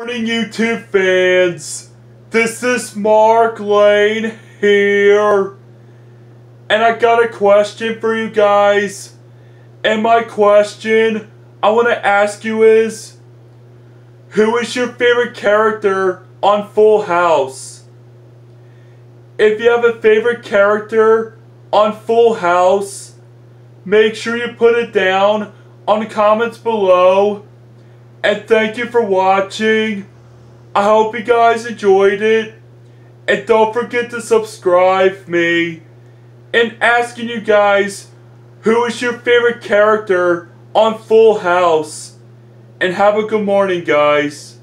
Morning YouTube fans, this is Mark Lane here, and I got a question for you guys, and my question I want to ask you is, who is your favorite character on Full House? If you have a favorite character on Full House, make sure you put it down on the comments below and thank you for watching. I hope you guys enjoyed it. And don't forget to subscribe me. And asking you guys, who is your favorite character on Full House? And have a good morning, guys.